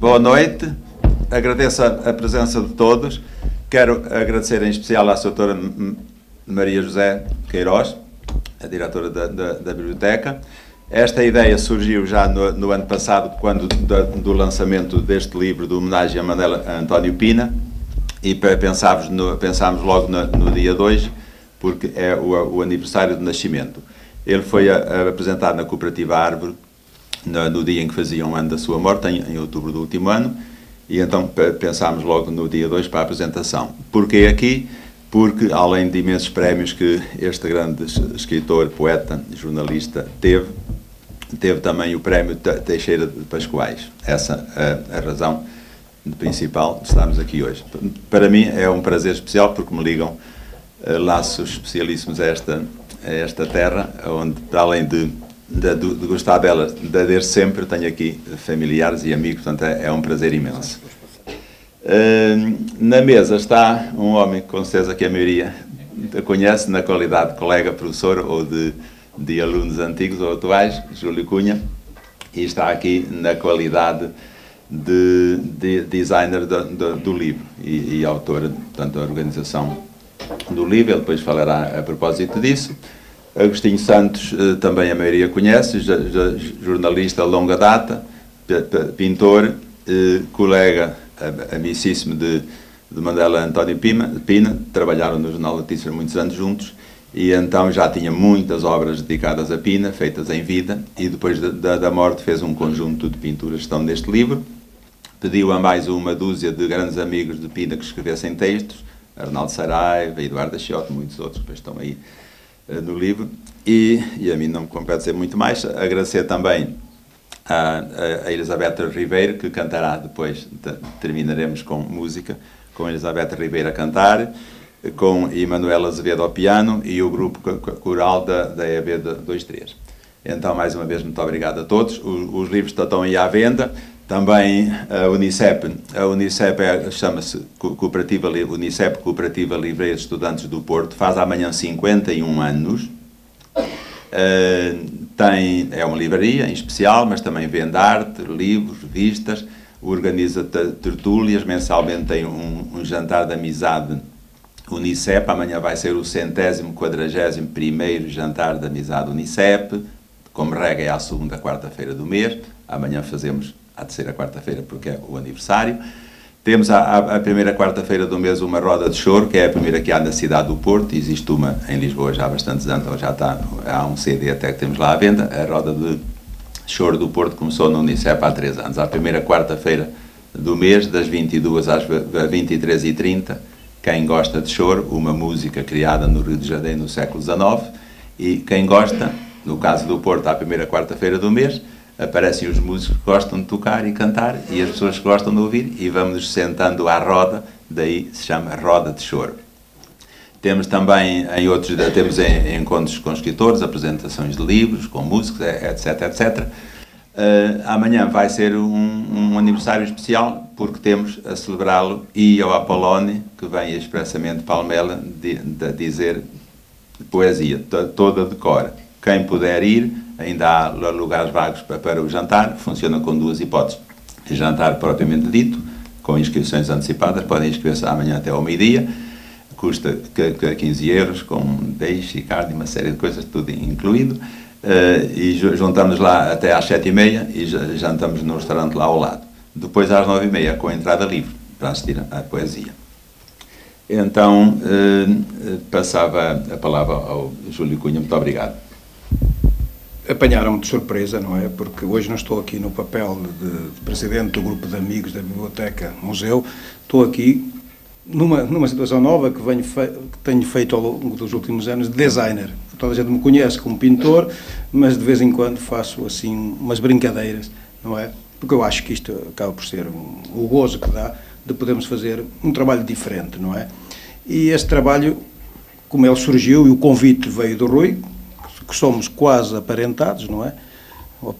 Boa noite, agradeço a, presença de todos. Quero agradecer em especial à doutora Maria José Queiroz, a diretora da, da, da Biblioteca. Esta ideia surgiu já no, no ano passado, quando do, do, lançamento deste livro de homenagem a António Pina, e pensámos, no, pensámos logo no, no dia 2, porque é o, o, aniversário de nascimento. Ele foi a, a apresentado na Cooperativa Árvore, no, dia em que fazia um ano da sua morte, em, em, outubro do último ano, e então pensámos logo no dia 2 para a apresentação. Porquê aqui? Porque, além de imensos prémios que este grande escritor, poeta, jornalista teve, teve também o prémio Teixeira de Pascoais. Essa é a razão principal de estarmos aqui hoje. Para mim é um prazer especial porque me ligam uh, laços especialíssimos a esta, a esta terra, onde, para além de de, gostar dela, de ver sempre, tenho aqui familiares e amigos, portanto é, é um prazer imenso. Uh, na mesa está um homem, com certeza que a maioria conhece, na qualidade de colega, professor ou de, de alunos antigos ou atuais, Júlio Cunha, e está aqui na qualidade de, de designer do, do, do livro e, e autor, portanto, da organização do livro, ele depois falará a propósito disso. Agostinho Santos, eh, também a maioria conhece, jornalista longa data, pintor, eh, colega amicíssimo de, de Mandela António Pina, Pina, trabalharam no Jornal Notícias muitos anos juntos, e então já tinha muitas obras dedicadas a Pina, feitas em vida, e depois da, da morte fez um conjunto de pinturas que estão neste livro. Pediu a mais uma dúzia de grandes amigos de Pina que escrevessem textos, Arnaldo Saraiva, Eduardo Achiote, muitos outros que estão aí no livro. E, e a mim não me compete dizer muito mais, agradecer também a, a Elizabeth Ribeiro, que cantará depois, terminaremos com música, com Elizabeth Ribeiro a cantar, com Emanuela Azevedo ao piano e o grupo coral da, da EB 23. Então, mais uma vez, muito obrigado a todos. Os, os livros estão aí à venda. Também a Unicep, a Unicep é, chama-se Cooperativa, Unicep Cooperativa Livreira de Estudantes do Porto, faz amanhã 51 anos. Uh, tem, é uma livraria em especial, mas também vende arte, livros, revistas, organiza tertúlias, mensalmente tem um, um jantar de amizade. Unicep, amanhã vai ser o centésimo, quadragésimo primeiro jantar de amizade Unicep, como regra é à segunda quarta-feira do mês, amanhã fazemos a terceira quarta-feira porque é o aniversário. Temos a, a, primeira quarta-feira do mês uma roda de choro, que é a primeira que há na cidade do Porto, existe uma em Lisboa já há bastantes anos, ou já está, há um CD até que temos lá à venda, a roda de choro do Porto começou no Unicef há três anos. A primeira quarta-feira do mês, das 22 às 23h30, quem gosta de choro, uma música criada no Rio de Janeiro no século XIX, e quem gosta, no caso do Porto, à primeira quarta-feira do mês, aparecem os músicos que gostam de tocar e cantar e as pessoas que gostam de ouvir e vamos sentando à roda, daí se chama roda de choro. Temos também em outros, temos em, encontros com escritores, apresentações de livros, com músicos, etc, etc. Uh, amanhã vai ser um, um, aniversário especial porque temos a celebrá-lo e ao Apolone, que vem expressamente Palmela de, de dizer poesia, toda de cor. Quem puder ir, ainda há lugares vagos para, para o jantar, funciona com duas hipóteses. Jantar propriamente dito, com inscrições antecipadas, podem inscrever-se amanhã até ao meio-dia, custa 15 euros, com peixe, carne, uma série de coisas, tudo incluído, uh, e juntamos lá até às sete e meia e jantamos no restaurante lá ao lado. Depois às nove e meia, com a entrada livre, para assistir à poesia. Então, uh, passava a palavra ao Júlio Cunha, muito obrigado apanharam-me de surpresa, não é? Porque hoje não estou aqui no papel de, de, presidente do grupo de amigos da Biblioteca Museu, estou aqui numa, numa situação nova que, venho fe, que tenho feito ao longo dos últimos anos de designer. Toda a gente me conhece como pintor, mas de vez em quando faço assim umas brincadeiras, não é? Porque eu acho que isto acaba por ser um, o gozo que dá de podermos fazer um trabalho diferente, não é? E este trabalho, como ele surgiu e o convite veio do Rui, que somos quase aparentados, não é?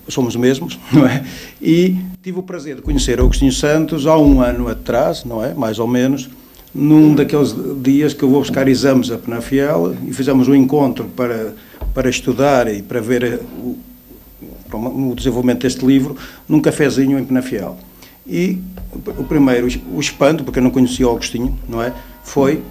Somos mesmos, não é? E tive o prazer de conhecer Agostinho Santos há um ano atrás, não é? Mais ou menos, num daqueles dias que eu vou buscar exames a Penafiel e fizemos um encontro para, para estudar e para ver o, o desenvolvimento deste livro num cafezinho em Penafiel. E o primeiro, o espanto, porque eu não conhecia o Agostinho, não é? Foi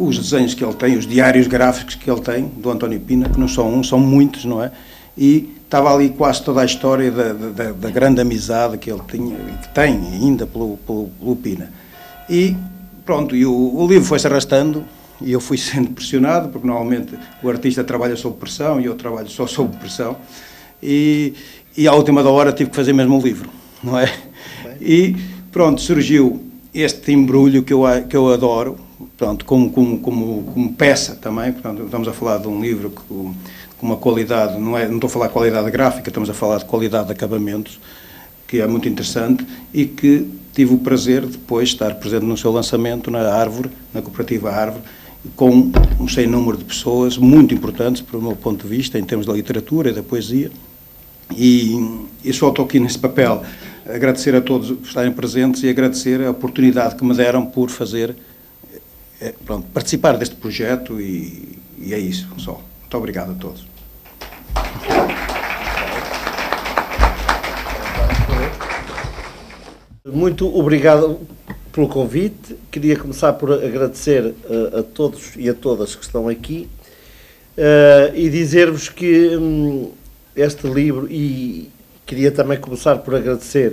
os desenhos que ele tem, os diários gráficos que ele tem, do António Pina, que não são um, são muitos, não é? E estava ali quase toda a história da, da, da grande amizade que ele tinha, que tem ainda pelo, pelo, pelo Pina. E pronto, e o, o livro foi-se arrastando, e eu fui sendo pressionado, porque normalmente o artista trabalha sob pressão e eu trabalho só sob pressão, e, e à última da hora tive que fazer mesmo o livro, não é? E pronto, surgiu este embrulho que eu, que eu adoro, pronto, como, como, como, como peça também, portanto, estamos a falar de um livro com, com uma qualidade, não, é, não estou a falar de qualidade gráfica, estamos a falar de qualidade de acabamentos, que é muito interessante e que tive o prazer de depois estar presente no seu lançamento na Árvore, na cooperativa Árvore, com um sem número de pessoas muito importantes, para o meu ponto de vista, em termos da literatura e da poesia. E, e só estou aqui nesse papel agradecer a todos por estarem presentes e agradecer a oportunidade que me deram por fazer, eh, pronto, participar deste projeto e, e é isso só. Muito obrigado a todos. Muito obrigado pelo convite. Queria começar por agradecer uh, a todos e a todas que estão aqui uh, e dizer-vos que um, este livro, e queria também começar por agradecer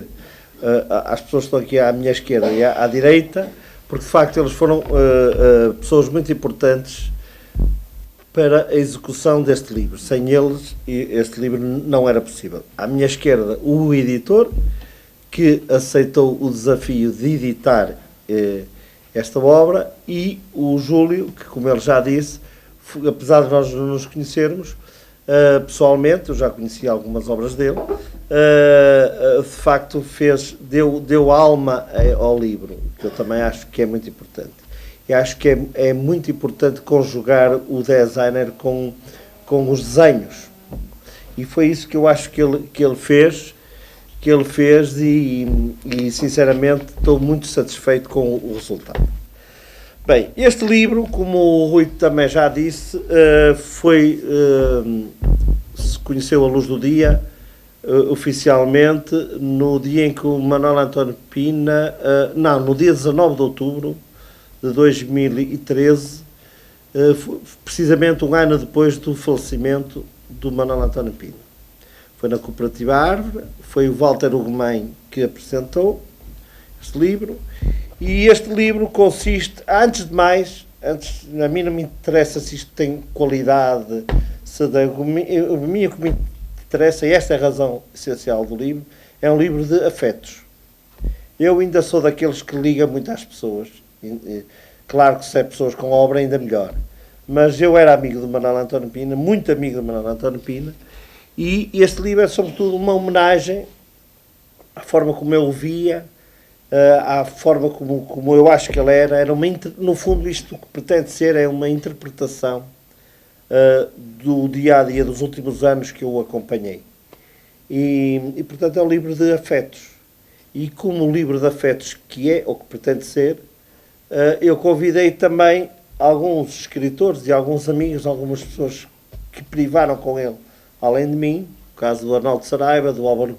uh, às pessoas que estão aqui à minha esquerda e à, à direita, porque de facto eles foram pessoas muito importantes para a execução deste livro. Sem eles, este livro não era possível. À minha esquerda, o editor que aceitou o desafio de editar eh, esta obra, e o Júlio, que, como ele já disse, apesar de nós não nos conhecermos uh, pessoalmente, eu já conheci algumas obras dele, uh, de facto fez, deu, deu alma ao livro, que eu também acho que é muito importante. E acho que é, é muito importante conjugar o designer com, com os desenhos. E foi isso que eu acho que ele, que ele fez que ele fez e, e, sinceramente estou muito satisfeito com o resultado. Bem, este livro, como o Rui também já disse, uh, foi uh, se conheceu a luz do dia uh, oficialmente no dia em que o Manuel António Pina, não, no dia 19 de outubro de 2013, precisamente um ano depois do falecimento do Manuel António Pina. Foi na Cooperativa Árvore, foi o Walter Ugumem que apresentou este livro. E este livro consiste, antes de mais, antes, a mim não me interessa se isto tem qualidade, se da, a interessa, e esta é a razão essencial do livro, é um livro de afetos. Eu ainda sou daqueles que liga muito às pessoas. Claro que se é pessoas com obra, ainda melhor. Mas eu era amigo do Manuel António Pina, muito amigo do Manuel António Pina, e este livro é, sobretudo, uma homenagem à forma como eu o via, eh, à forma como, como eu acho que ele era. era uma, no fundo, isto que pretende ser é uma interpretação uh, do dia a dia dos últimos anos que eu o acompanhei. E, e, portanto, é um livro de afetos. E como livro de afetos que é, ou que pretende ser, uh, eu convidei também alguns escritores e alguns amigos, algumas pessoas que privaram com ele além de mim, o caso do Arnaldo Saraiva, do Álvaro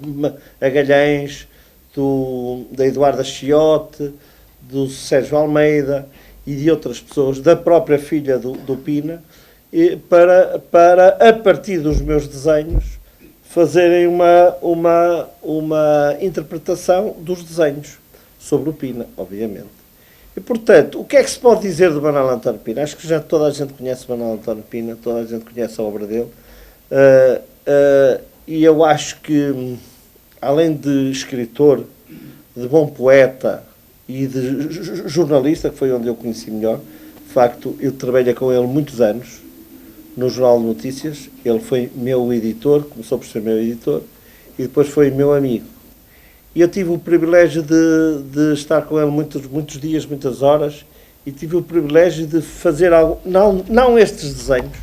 Agalhães, do, da Eduarda Chiote, do Sérgio Almeida e de outras pessoas, da própria filha do, do Pina, para, para, a partir dos meus desenhos, fazerem uma, uma, uma interpretação dos desenhos sobre o Pina, obviamente. E, portanto, o que é que se pode dizer do Manuel António Pina? Acho que já toda a gente conhece Manuel António Pina, toda a gente conhece a obra dele. Uh, uh, e eu acho que, além de escritor, de bom poeta e de jornalista, que foi onde eu conheci melhor, de facto, eu trabalhei com ele muitos anos no Jornal de Notícias. Ele foi meu editor, começou por ser meu editor, e depois foi meu amigo. E eu tive o privilégio de, de estar com ele muitos, muitos dias, muitas horas, e tive o privilégio de fazer algo, não, não estes desenhos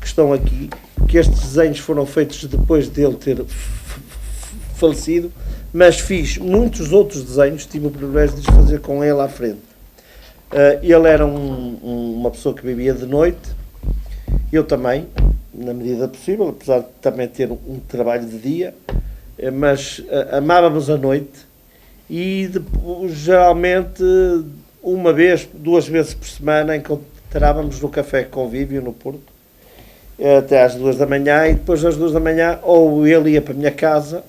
que estão aqui, que estes desenhos foram feitos depois dele ter falecido, mas fiz muitos outros desenhos, tive o privilégio de os fazer com ele à frente. Uh, ele era um, um, uma pessoa que vivia de noite, eu também, na medida possível, apesar de também ter um, trabalho de dia, uh, mas uh, amávamos a noite e de, geralmente uma vez, duas vezes por semana encontrávamos no Café Convívio no Porto até às duas da manhã e depois das duas da manhã ou ele ia para a minha casa,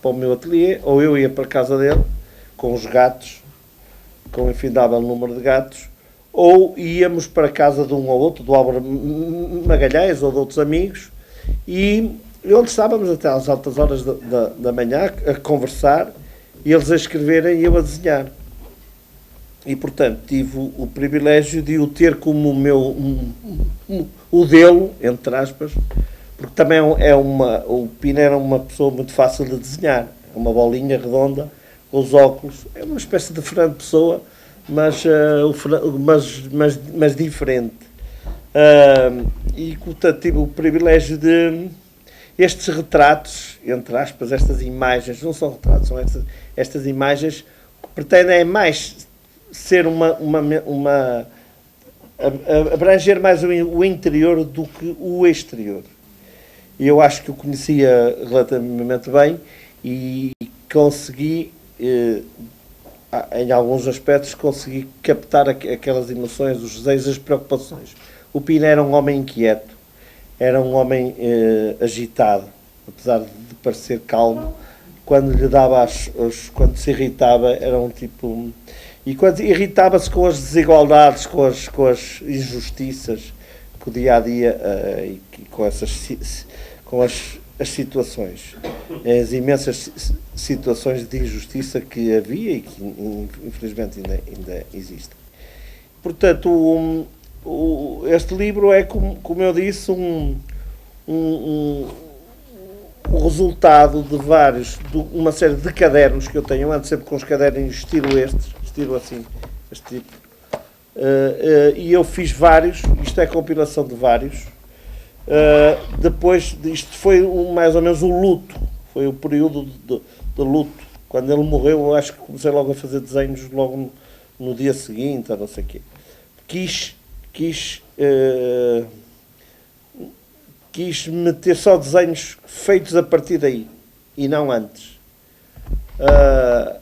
para o meu ateliê, ou eu ia para a casa dele com os gatos, com um infindável número de gatos, ou íamos para a casa de um ou outro, do Álvaro Magalhães ou de outros amigos, e onde estávamos até às altas horas da, da, da manhã a conversar, e eles a escreverem e eu a desenhar. E, portanto, tive o, privilégio de o ter como o meu o dele, entre aspas, porque também é uma. O Pina era uma pessoa muito fácil de desenhar. É uma bolinha redonda, com os óculos. É uma espécie de Fernando Pessoa, mas, uh, mas, mas, mas diferente. Uh, e, portanto, tive o privilégio de. Estes retratos, entre aspas, estas imagens, não são retratos, são estas, estas imagens que pretendem mais ser uma, uma, uma abranger mais o interior do que o exterior. E eu acho que o conhecia relativamente bem e consegui, eh, em alguns aspectos, consegui captar aquelas emoções, os desejos, as preocupações. O Pina era um homem inquieto, era um homem eh, agitado, apesar de parecer calmo. Quando lhe dava as, as, quando se irritava, era um tipo e quando irritava-se com as desigualdades, com as, com as injustiças, com o dia a dia uh, e com essas com as, as situações, as imensas situações de injustiça que havia e que infelizmente ainda, ainda existem. Portanto, um, o, este livro é, como, como eu disse, um, um, um resultado de vários, de uma série de cadernos que eu tenho, eu ando sempre com os cadernos estilo estes, estilo assim, este tipo. Uh, uh, e eu fiz vários, isto é compilação de vários. Uh, depois, isto foi mais ou menos o luto, foi o período de, de, luto. Quando ele morreu, eu acho que comecei logo a fazer desenhos logo no, no dia seguinte, não sei o quê. Quis, quis, quis meter só desenhos feitos a partir daí e não antes. Uh,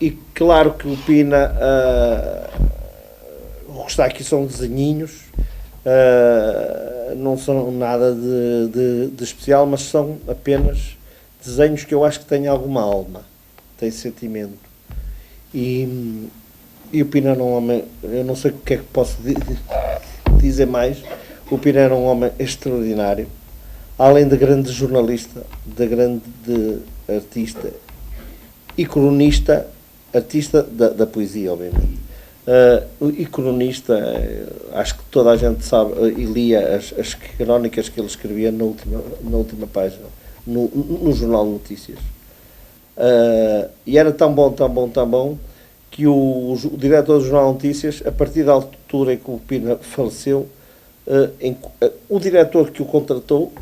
e claro que o Pina, uh, o que está aqui são desenhinhos, uh, não são nada de, de, de, especial, mas são apenas desenhos que eu acho que têm alguma alma, têm sentimento. E, e o Pina era um homem, eu não sei o que é que posso dizer mais, o Pina era um homem extraordinário, além de grande jornalista, de grande artista e cronista, artista da, da poesia, obviamente. Uh, e cronista, uh, acho que toda a gente sabe uh, e lia as, as crónicas que ele escrevia na última, na última página, no, no Jornal de Notícias. Uh, e era tão bom, tão bom, tão bom, que o, o, diretor do Jornal Notícias, a partir da altura em que o Pina faleceu, em, o diretor que o contratou,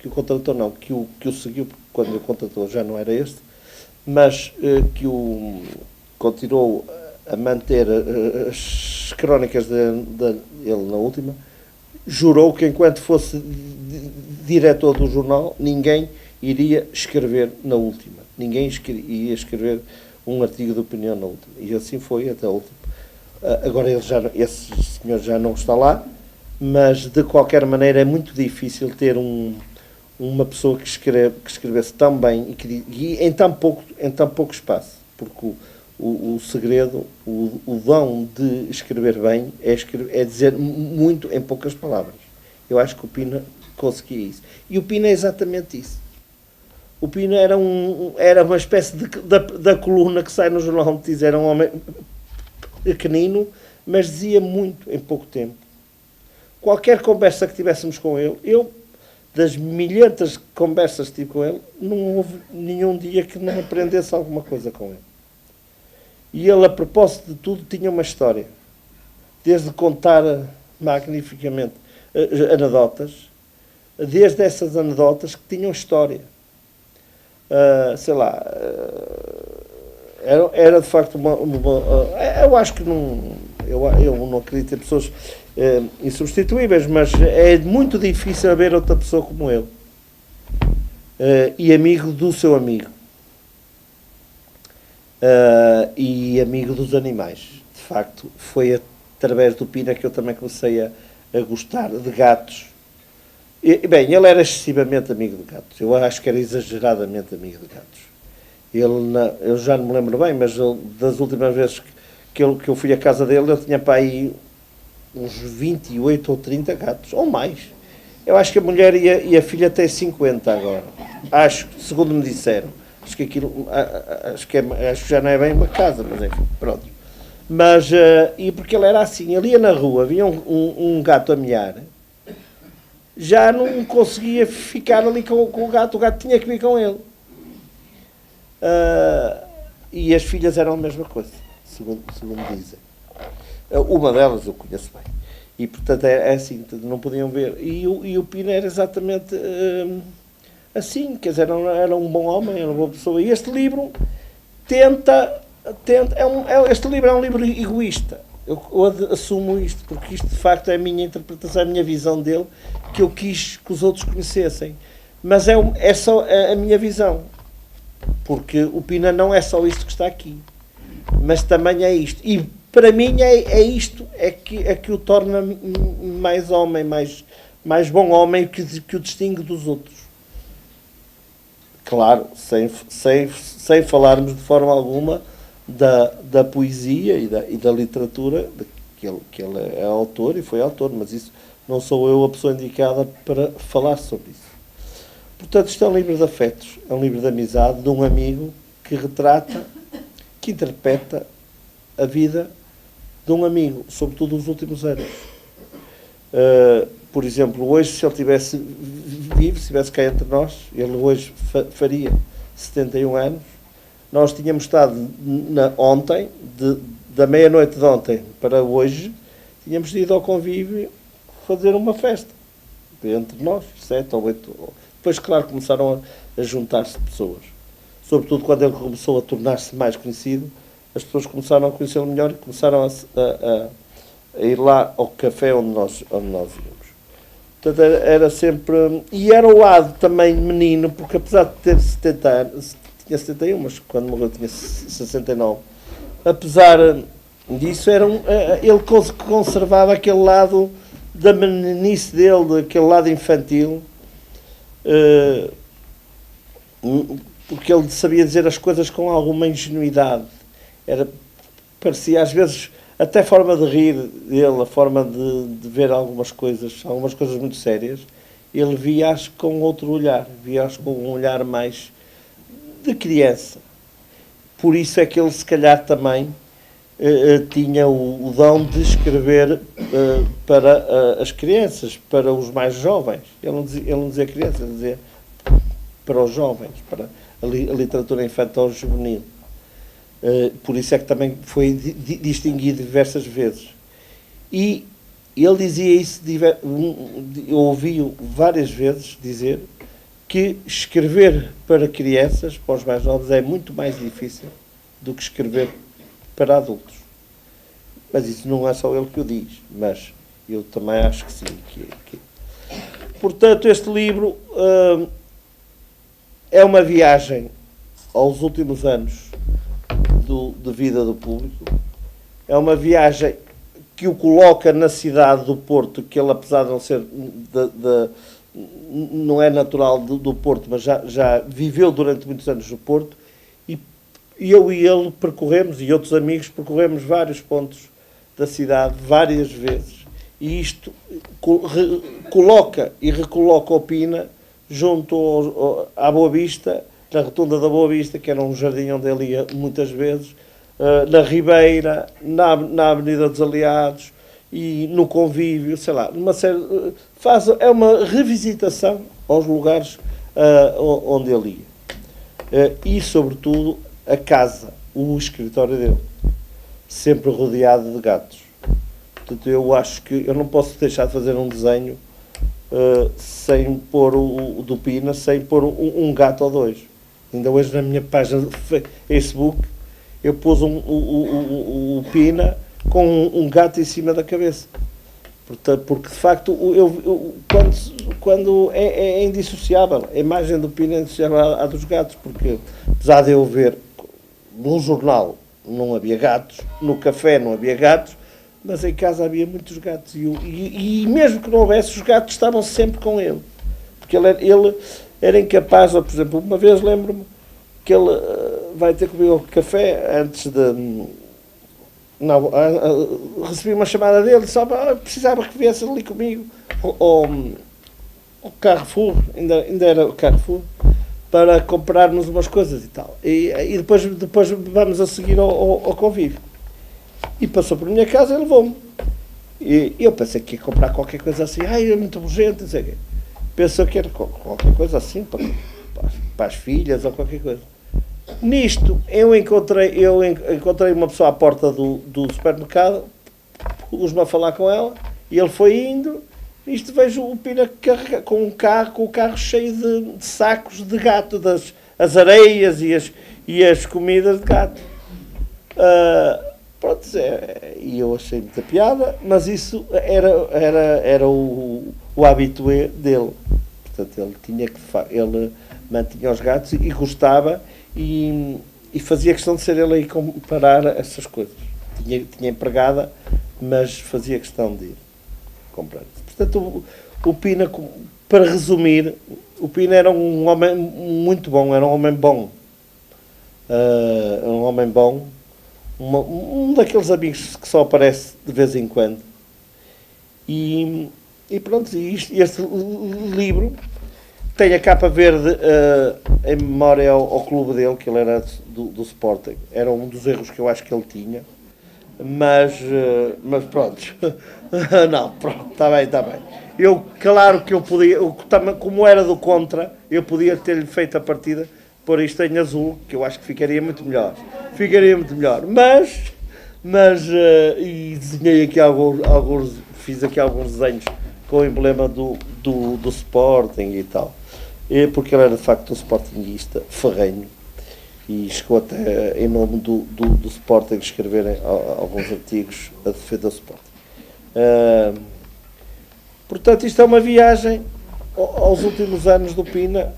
que o contratou não, que o, que o seguiu, quando o contratou já não era este, mas que o continuou a manter eh, as crónicas dele na última, jurou que enquanto fosse diretor do jornal, ninguém iria escrever na última. Ninguém iria escrever um artigo de opinião na última. E assim foi até a última. Ah, agora ele já, esse senhor já não está lá, mas de qualquer maneira é muito difícil ter um, uma pessoa que, escreve, que escrevesse tão bem e, que, e em, tão pouco, em tão pouco espaço. Porque o, o, o segredo, o, o, dom de escrever bem é, escrever, é dizer muito em poucas palavras. Eu acho que o Pina conseguia isso. E o Pina é exatamente isso. O Pina era, um, era uma espécie de, da, da coluna que sai no Jornal de Notícias. Era um homem pequenino, mas dizia muito em pouco tempo. Qualquer conversa que tivéssemos com ele, eu, das milhentas conversas que tive com ele, não houve nenhum dia que não aprendesse alguma coisa com ele. E ele, a propósito de tudo, tinha uma história. Desde contar magnificamente uh, anedotas, desde essas anedotas que tinham história. Uh, sei lá, uh, era, era, de facto uma. uma eu acho que não. Eu, eu não acredito em pessoas insubstituíveis, mas é muito difícil haver outra pessoa como ele. e amigo do seu amigo. Uh, e amigo dos animais. De facto, foi através do Pina que eu também comecei a, a gostar de gatos. E, bem, ele era excessivamente amigo de gatos. Eu acho que era exageradamente amigo de gatos. Ele, na, eu já não me lembro bem, mas das últimas vezes que, que, eu, que eu fui à casa dele, eu tinha para aí uns 28 ou 30 gatos, ou mais. Eu acho que a mulher e a, e a filha têm 50 agora. Acho, segundo me disseram. Acho que aquilo, acho que, é, acho que já não é bem uma casa, mas enfim, pronto. Mas, uh, e porque ele era assim, ia na rua, havia um, um, um, gato a miar, já não conseguia ficar ali com, com, o gato, o gato tinha que vir com ele. Uh, e as filhas eram a mesma coisa, segundo, segundo dizem. Uh, uma delas eu conheço bem. E, portanto, é, é assim, não podiam ver. E, e o Pina era exatamente assim, quer dizer, era, era um bom homem, era uma boa pessoa. E este livro tenta, tenta é um, é, este livro é um livro egoísta. Eu, eu, assumo isto, porque isto de facto é a minha interpretação, a minha visão dele, que eu quis que os outros conhecessem. Mas é, é só a, a minha visão, porque o Pina não é só isto que está aqui, mas também é isto. E para mim é, é isto é que, é que o torna mais homem, mais, mais bom homem, que, que o distingue dos outros. Claro, sem, sem, sem falarmos de forma alguma da, da poesia e da, e da literatura, de, que, ele, que ele é autor e foi autor, mas isso não sou eu a pessoa indicada para falar sobre isso. Portanto, isto é um livro de afetos, é um livro de amizade de um amigo que retrata, que interpreta a vida de um amigo, sobretudo nos últimos anos. Uh, por exemplo, hoje, se ele tivesse vivo, se estivesse cá entre nós, ele hoje faria 71 anos, nós tínhamos estado na, ontem, de, da meia-noite de ontem para hoje, tínhamos ido ao convívio fazer uma festa. Entre nós, sete ou oito. Depois, claro, começaram a, a juntar-se pessoas. Sobretudo quando ele começou a tornar-se mais conhecido, as pessoas começaram a conhecê-lo melhor e começaram a, a, a, ir lá ao café onde nós, onde nós íamos. Portanto, era, era, sempre. E era o lado também menino, porque apesar de ter 70 anos, tinha 71, mas quando morreu tinha 69. Apesar disso, era um, eh, ele conservava aquele lado da meninice dele, daquele lado infantil, eh, porque ele sabia dizer as coisas com alguma ingenuidade. Era, parecia às vezes até a forma de rir dele, a forma de, de ver algumas coisas, algumas coisas muito sérias, ele via-as com outro olhar, via-as com um olhar mais de criança. Por isso é que ele, se calhar, também eh, eh tinha o, o, dom de escrever eh, para eh, as crianças, para os mais jovens. Ele não dizia, ele não dizia crianças, ele dizia para os jovens, para a, li, a literatura infantil juvenil. Uh, por isso é que também foi di distinguido diversas vezes. E ele dizia isso, eu ouvi-o várias vezes dizer que escrever para crianças, para os mais novos, é muito mais difícil do que escrever para adultos. Mas isso não é só ele que o diz, mas eu também acho que sim. Que, que... Portanto, este livro uh, é uma viagem aos últimos anos do, de vida do público. É uma viagem que o coloca na cidade do Porto, que ele, apesar de não ser de, de, não é natural do, do, Porto, mas já, já viveu durante muitos anos no Porto, e eu e ele percorremos, e outros amigos, percorremos vários pontos da cidade várias vezes. E isto coloca e recoloca o Pina junto ao, à Boa Vista na Rotunda da Boa Vista, que era um jardim onde ele ia muitas vezes, uh, na Ribeira, na, na Avenida dos Aliados e no convívio, sei lá, uma série, uh, faz, é uma revisitação aos lugares uh, onde ele ia. e, sobretudo, a casa, o escritório dele, sempre rodeado de gatos. Portanto, eu acho que eu não posso deixar de fazer um desenho Uh, sem pôr o, o do Pina, sem pôr um, um, gato ou dois. Ainda hoje na minha página do Facebook eu pus um, o, o, o, Pina com um, um, gato em cima da cabeça. Portanto, porque de facto eu, eu quando, quando é, é, é, indissociável, a imagem do Pina é indissociável à, à dos gatos, porque apesar de eu ver no jornal não havia gatos, no café não havia gatos, mas em casa havia muitos gatos. E, e, e mesmo que não houvesse, os gatos estavam sempre com ele. Porque ele, ele era incapaz, por exemplo, uma vez lembro-me que ele uh, vai ter comigo café antes de. Não, uh, uh, recebi uma chamada dele, só precisava que viesse ali comigo ao, ao Carrefour, ainda, ainda era o Carrefour, para comprarmos umas coisas e tal. E, e depois, depois vamos a seguir ao, ao, ao convívio. E passou por minha casa e levou-me. E eu pensei que ia comprar qualquer coisa assim, ai, é muito urgente, não sei o quê. Pensou que era qualquer coisa assim, para, para as filhas ou qualquer coisa. Nisto, eu encontrei, eu encontrei uma pessoa à porta do, do supermercado, pus-me a falar com ela, e ele foi indo, isto vejo o Pina com um carro, com o carro cheio de, de, sacos de gato, das as areias e as, e as comidas de gato. Uh, Pronto, é, e eu achei muita piada, mas isso era, era, era o, o habitué dele. Portanto, ele tinha que ele mantinha os gatos e gostava e, e fazia questão de ser ele aí comparar essas coisas. Tinha, tinha empregada, mas fazia questão de ir comprar. Portanto, o, o Pina, para resumir, o Pina era um homem muito bom, era um homem bom. Uh, um homem bom, uma, um daqueles amigos que só aparece de vez em quando. E, e pronto, isto, este livro tem a capa verde uh, em memória ao, ao, clube dele, que ele era do, do Sporting. Era um dos erros que eu acho que ele tinha. Mas, uh, mas pronto. Não, pronto, está bem, está bem. Eu, claro que eu podia, eu, como era do contra, eu podia ter-lhe feito a partida pôr isto em azul, que eu acho que ficaria muito melhor. Ficaria muito melhor. Mas, mas uh, e desenhei aqui alguns, alguns, fiz aqui alguns desenhos com o emblema do, do, do Sporting e tal. E, porque ele era de facto um Sportingista ferrenho e chegou até em nome do, do, do Sporting escrever alguns artigos a defesa do Sporting. Uh, portanto, isto é uma viagem aos últimos anos do Pina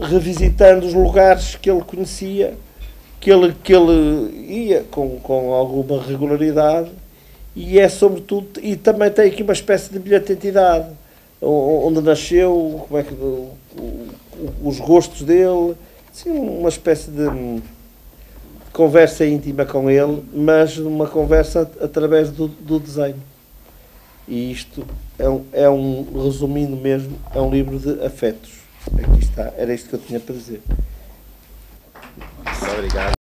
revisitando os lugares que ele conhecia, que ele, que ele ia com, com alguma regularidade, e é sobretudo, e também tem aqui uma espécie de bilhete de identidade, onde nasceu, como é que, os gostos dele, assim, uma espécie de conversa íntima com ele, mas uma conversa através do, do desenho. E isto é um, é um, resumindo mesmo, é um livro de afetos. Aqui está, era isto que eu tinha para dizer. Muito obrigado.